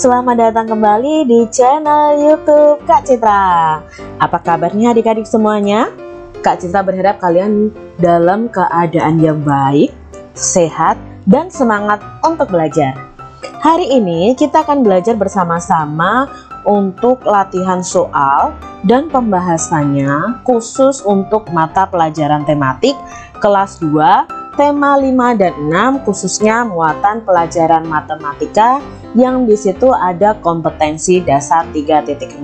Selamat datang kembali di channel youtube Kak Citra Apa kabarnya adik-adik semuanya? Kak Citra berharap kalian dalam keadaan yang baik, sehat, dan semangat untuk belajar Hari ini kita akan belajar bersama-sama untuk latihan soal dan pembahasannya khusus untuk mata pelajaran tematik kelas 2 tema 5 dan 6 khususnya muatan pelajaran matematika yang di situ ada kompetensi dasar 3.6.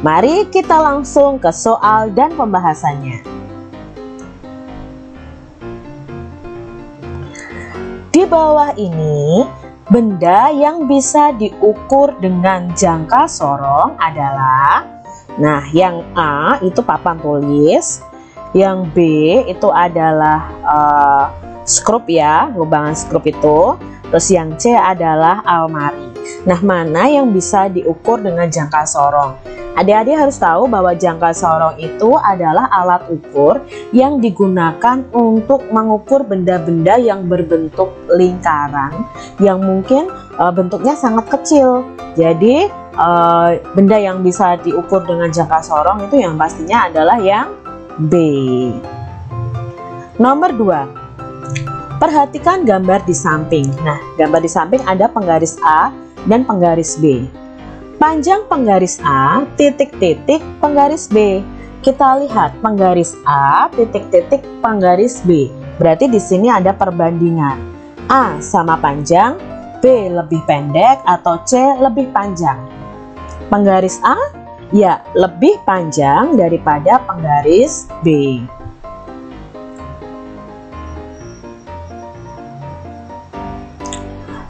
Mari kita langsung ke soal dan pembahasannya. Di bawah ini, benda yang bisa diukur dengan jangka sorong adalah Nah, yang A itu papan tulis, yang B itu adalah uh, skrup ya, lubangan skrup itu. Terus yang C adalah almari. Nah, mana yang bisa diukur dengan jangka sorong? Adik-adik harus tahu bahwa jangka sorong itu adalah alat ukur yang digunakan untuk mengukur benda-benda yang berbentuk lingkaran yang mungkin uh, bentuknya sangat kecil. Jadi, uh, benda yang bisa diukur dengan jangka sorong itu yang pastinya adalah yang B. Nomor 2. Perhatikan gambar di samping. Nah, gambar di samping ada penggaris A dan penggaris B. Panjang penggaris A, titik-titik penggaris B. Kita lihat penggaris A, titik-titik penggaris B. Berarti di sini ada perbandingan. A sama panjang, B lebih pendek atau C lebih panjang. Penggaris A ya lebih panjang daripada penggaris B.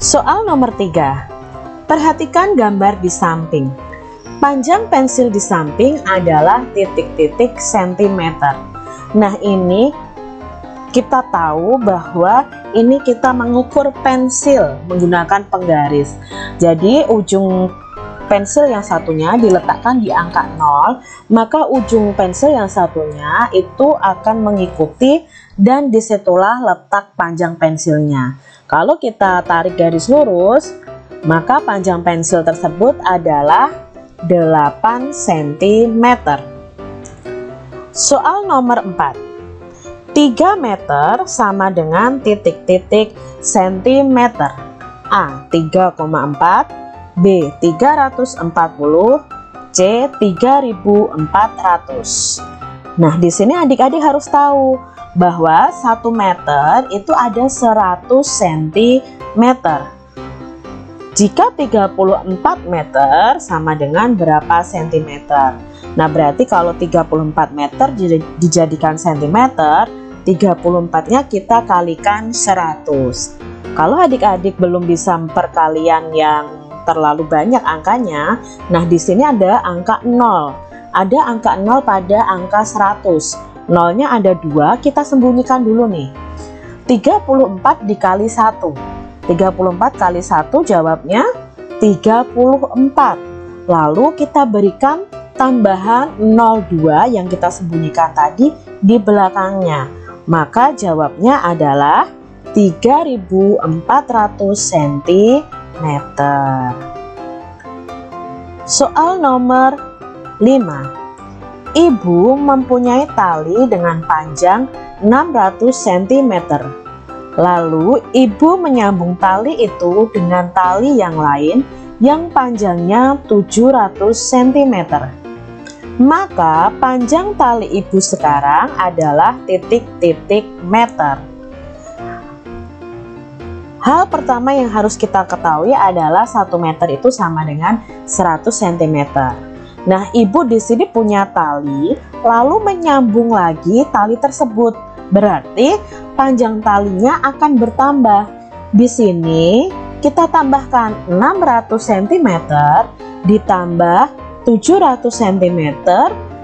Soal nomor 3. Perhatikan gambar di samping. Panjang pensil di samping adalah titik-titik sentimeter. Nah, ini kita tahu bahwa ini kita mengukur pensil menggunakan penggaris. Jadi ujung pensil yang satunya diletakkan di angka 0, maka ujung pensil yang satunya itu akan mengikuti dan di situlah letak panjang pensilnya. Kalau kita tarik garis lurus, maka panjang pensil tersebut adalah 8 cm. Soal nomor 4. 3 meter sama dengan titik-titik cm. A 3,4 B 340, C 3400. Nah, di sini adik-adik harus tahu bahwa 1 meter itu ada 100 cm. Jika 34 meter sama dengan berapa cm? Nah, berarti kalau 34 meter dijadikan cm, 34-nya kita kalikan 100. Kalau adik-adik belum bisa perkalian yang terlalu banyak angkanya, nah di sini ada angka 0. Ada angka 0 pada angka 100. Nolnya ada dua, kita sembunyikan dulu nih. 34 dikali 1. 34 kali 1 jawabnya 34. Lalu kita berikan tambahan 02 yang kita sembunyikan tadi di belakangnya. Maka jawabnya adalah 3400 cm meter. Soal nomor 5. Ibu mempunyai tali dengan panjang 600 cm. Lalu ibu menyambung tali itu dengan tali yang lain yang panjangnya 700 cm. Maka panjang tali ibu sekarang adalah titik-titik meter. Hal pertama yang harus kita ketahui adalah 1 meter itu sama dengan 100 cm. Nah, ibu di sini punya tali, lalu menyambung lagi tali tersebut. Berarti panjang talinya akan bertambah. Di sini kita tambahkan 600 cm ditambah 700 cm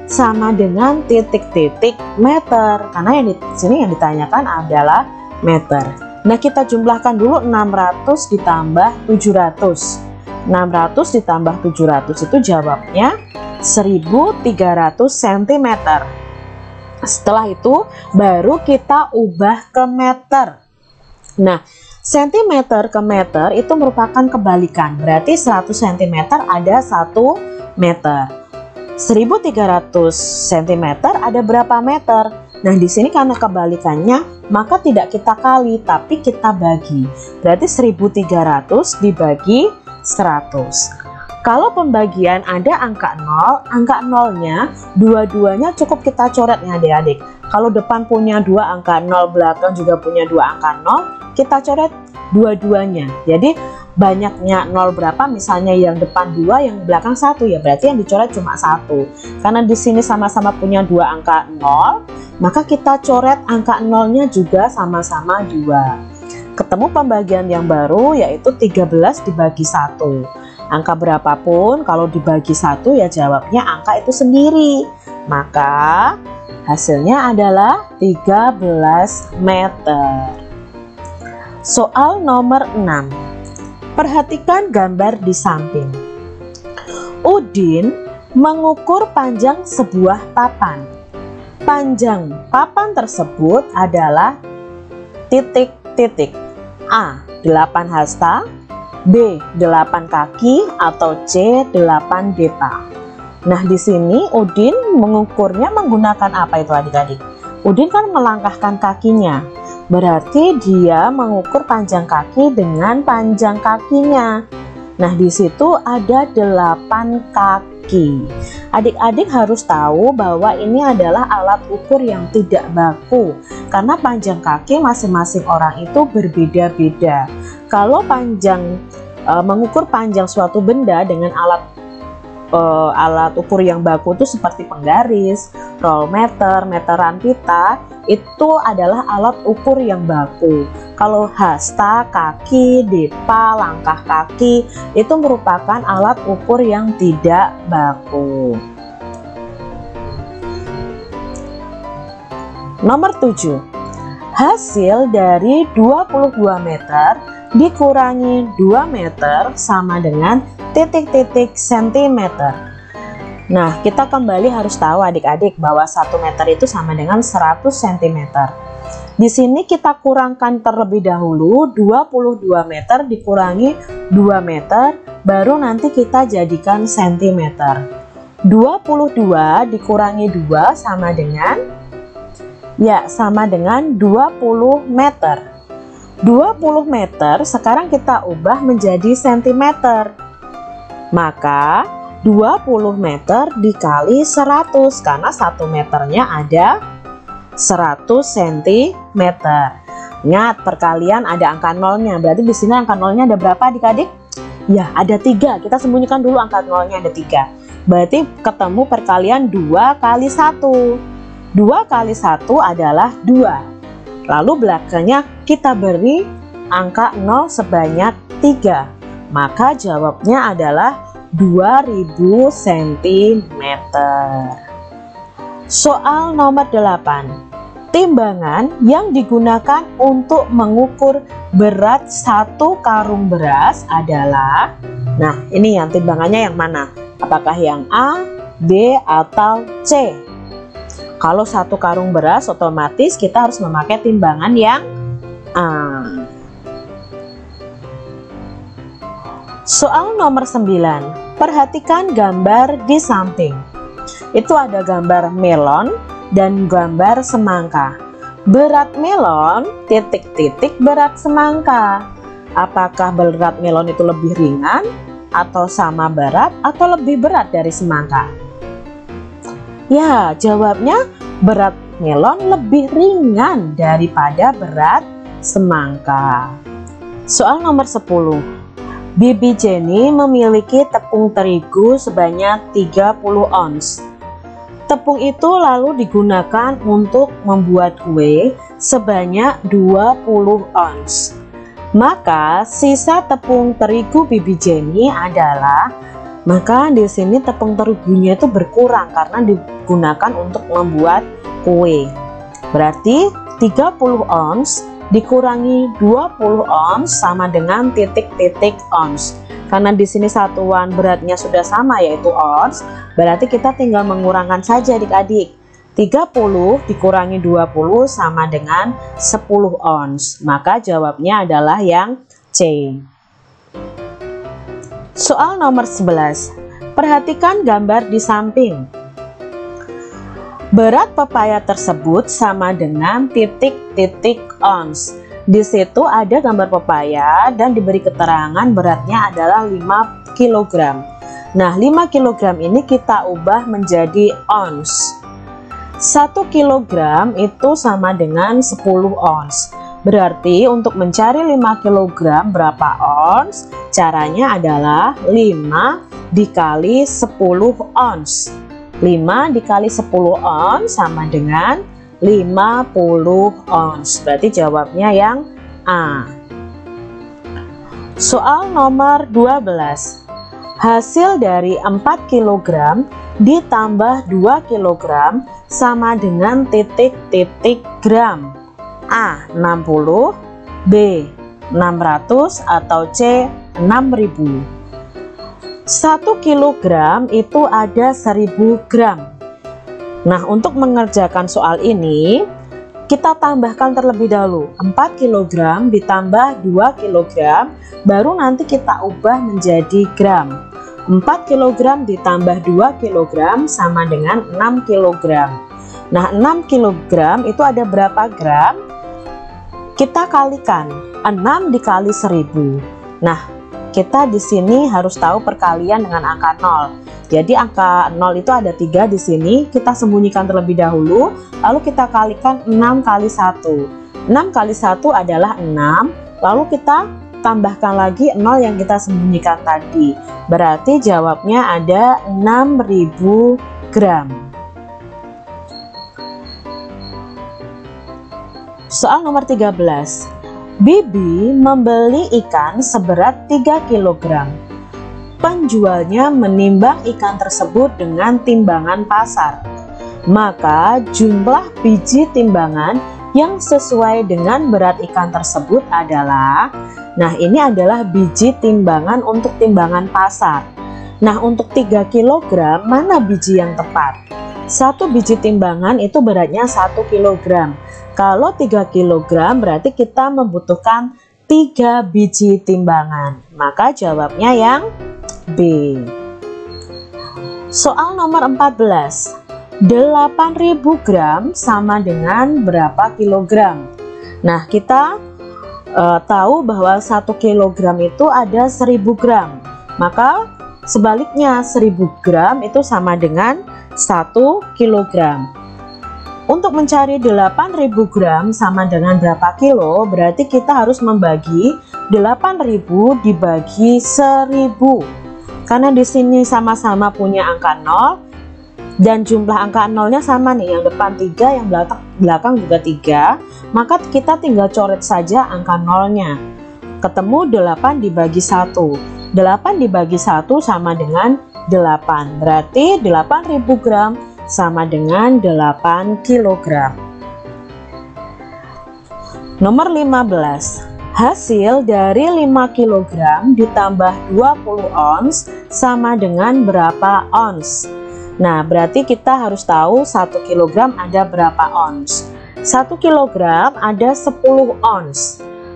sama dengan titik-titik meter karena yang di sini yang ditanyakan adalah meter nah kita jumlahkan dulu 600 ditambah 700 600 ditambah 700 itu jawabnya 1300 cm setelah itu baru kita ubah ke meter nah Sentimeter ke meter itu merupakan kebalikan, berarti 100 cm ada 1 meter. 1300 cm ada berapa meter? Nah, di sini karena kebalikannya, maka tidak kita kali, tapi kita bagi. Berarti 1300 dibagi 100. Kalau pembagian ada angka 0, angka nolnya dua-duanya cukup kita coret ya adik-adik. Kalau depan punya dua angka 0, belakang juga punya dua angka 0, kita coret dua-duanya jadi banyaknya nol berapa misalnya yang depan dua yang belakang satu ya berarti yang dicoret cuma satu. Karena di sini sama-sama punya dua angka nol maka kita coret angka nolnya juga sama-sama dua. Ketemu pembagian yang baru yaitu 13 dibagi satu. Angka berapapun kalau dibagi satu ya jawabnya angka itu sendiri. Maka hasilnya adalah 13 meter. Soal nomor 6. Perhatikan gambar di samping. Udin mengukur panjang sebuah papan. Panjang papan tersebut adalah titik-titik A 8 hasta, B 8 kaki atau C 8 depa. Nah, di sini Udin mengukurnya menggunakan apa itu adik-adik? Udin kan melangkahkan kakinya. Berarti dia mengukur panjang kaki dengan panjang kakinya. Nah, di situ ada delapan kaki. Adik-adik harus tahu bahwa ini adalah alat ukur yang tidak baku karena panjang kaki masing-masing orang itu berbeda-beda. Kalau panjang e, mengukur panjang suatu benda dengan alat e, alat ukur yang baku itu seperti penggaris, roll meter, meteran pita itu adalah alat ukur yang baku. Kalau hasta, kaki, depa, langkah kaki itu merupakan alat ukur yang tidak baku. Nomor 7. Hasil dari 22 meter dikurangi 2 meter sama dengan titik-titik sentimeter. Nah, kita kembali harus tahu adik-adik bahwa 1 meter itu sama dengan 100 cm. Di sini kita kurangkan terlebih dahulu 22 meter dikurangi 2 meter, baru nanti kita jadikan cm. 22 dikurangi 2 sama dengan ya sama dengan 20 meter. 20 meter sekarang kita ubah menjadi cm. Maka 20 meter dikali 100 karena 1 meternya ada 100 cm. Ingat perkalian ada angka nolnya. Berarti di sini angka nolnya ada berapa adik-adik? Ya, ada tiga. Kita sembunyikan dulu angka nolnya ada tiga. Berarti ketemu perkalian 2 kali 1. 2 kali 1 adalah 2. Lalu belakangnya kita beri angka 0 sebanyak 3. Maka jawabnya adalah 2000 cm. Soal nomor 8. Timbangan yang digunakan untuk mengukur berat satu karung beras adalah Nah, ini yang timbangannya yang mana? Apakah yang A, B, atau C? Kalau satu karung beras otomatis kita harus memakai timbangan yang A. Soal nomor 9. Perhatikan gambar di samping. Itu ada gambar melon dan gambar semangka. Berat melon titik-titik berat semangka. Apakah berat melon itu lebih ringan atau sama berat atau lebih berat dari semangka? Ya, jawabnya berat melon lebih ringan daripada berat semangka. Soal nomor 10. Bibi Jenny memiliki tepung terigu sebanyak 30 ons. Tepung itu lalu digunakan untuk membuat kue sebanyak 20 ons. Maka sisa tepung terigu Bibi Jenny adalah maka di sini tepung terigunya itu berkurang karena digunakan untuk membuat kue. Berarti 30 ons dikurangi 20 ons sama dengan titik-titik ons. Karena di sini satuan beratnya sudah sama yaitu ons, berarti kita tinggal mengurangkan saja adik-adik. 30 dikurangi 20 sama dengan 10 ons. Maka jawabnya adalah yang C. Soal nomor 11. Perhatikan gambar di samping. Berat pepaya tersebut sama dengan titik-titik ons. Di situ ada gambar pepaya dan diberi keterangan beratnya adalah 5 kg. Nah, 5 kg ini kita ubah menjadi ons. 1 kg itu sama dengan 10 ons. Berarti untuk mencari 5 kg berapa ons? Caranya adalah 5 dikali 10 ons. 5 dikali 10 ons sama dengan 50 ons. Berarti jawabnya yang A. Soal nomor 12. Hasil dari 4 kg ditambah 2 kg sama dengan titik-titik gram. A 60, B 600 atau C 6000. 1 kilogram itu ada 1000 gram. Nah, untuk mengerjakan soal ini, kita tambahkan terlebih dahulu 4 kg ditambah 2 kg, baru nanti kita ubah menjadi gram. 4 kg ditambah 2 kg sama dengan 6 kg. Nah, 6 kg itu ada berapa gram? Kita kalikan 6 dikali 1000. Nah, kita di sini harus tahu perkalian dengan angka 0. Jadi angka 0 itu ada 3 di sini, kita sembunyikan terlebih dahulu, lalu kita kalikan 6 kali 1. 6 kali 1 adalah 6, lalu kita tambahkan lagi 0 yang kita sembunyikan tadi. Berarti jawabnya ada 6000 gram. Soal nomor 13. Bibi membeli ikan seberat 3 kg. Penjualnya menimbang ikan tersebut dengan timbangan pasar. Maka jumlah biji timbangan yang sesuai dengan berat ikan tersebut adalah Nah ini adalah biji timbangan untuk timbangan pasar Nah untuk 3 kg mana biji yang tepat? Satu biji timbangan itu beratnya 1 kg kalau 3 kg berarti kita membutuhkan 3 biji timbangan. Maka jawabnya yang B. Soal nomor 14. 8000 gram sama dengan berapa kilogram? Nah, kita uh, tahu bahwa 1 kilogram itu ada 1000 gram. Maka sebaliknya 1000 gram itu sama dengan 1 kilogram. Untuk mencari 8000 gram sama dengan berapa kilo, berarti kita harus membagi 8000 dibagi 1000. Karena di sini sama-sama punya angka 0 dan jumlah angka nolnya sama nih, yang depan 3, yang belakang, juga 3, maka kita tinggal coret saja angka nolnya. Ketemu 8 dibagi 1. 8 dibagi 1 sama dengan 8. Berarti 8000 gram sama dengan 8 kg. Nomor 15. Hasil dari 5 kg ditambah 20 ons sama dengan berapa ons? Nah, berarti kita harus tahu 1 kg ada berapa ons. 1 kg ada 10 ons.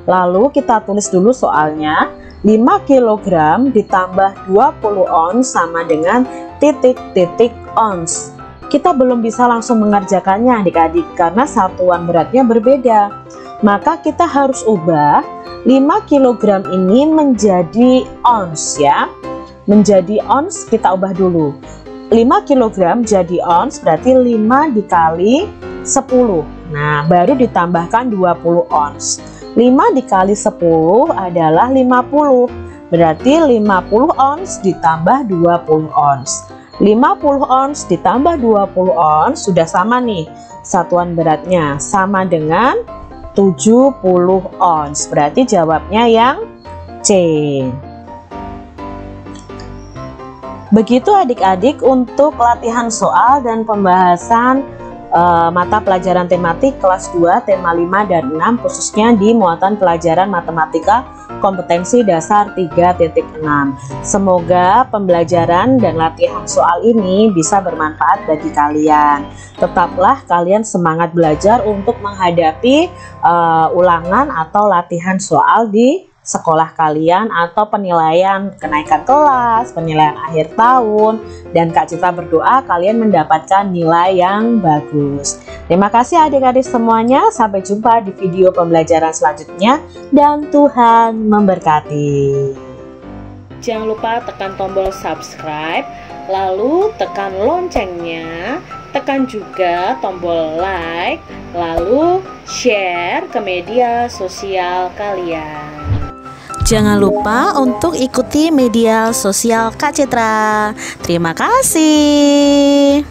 Lalu kita tulis dulu soalnya. 5 kg ditambah 20 ons sama dengan titik-titik ons kita belum bisa langsung mengerjakannya adik-adik karena satuan beratnya berbeda. Maka kita harus ubah 5 kg ini menjadi ons ya. Menjadi ons kita ubah dulu. 5 kg jadi ons berarti 5 dikali 10. Nah, baru ditambahkan 20 ons. 5 dikali 10 adalah 50. Berarti 50 ons ditambah 20 ons. 50 ons ditambah 20 ons sudah sama nih satuan beratnya sama dengan 70 ons. Berarti jawabnya yang C. Begitu adik-adik untuk latihan soal dan pembahasan uh, mata pelajaran tematik kelas 2 tema 5 dan 6 khususnya di muatan pelajaran matematika kompetensi dasar 3.6. Semoga pembelajaran dan latihan soal ini bisa bermanfaat bagi kalian. Tetaplah kalian semangat belajar untuk menghadapi uh, ulangan atau latihan soal di sekolah kalian atau penilaian kenaikan kelas, penilaian akhir tahun, dan Kak Cita berdoa kalian mendapatkan nilai yang bagus. Terima kasih adik-adik semuanya, sampai jumpa di video pembelajaran selanjutnya dan Tuhan memberkati. Jangan lupa tekan tombol subscribe, lalu tekan loncengnya, tekan juga tombol like, lalu share ke media sosial kalian. Jangan lupa untuk ikuti media sosial Kak Citra. Terima kasih.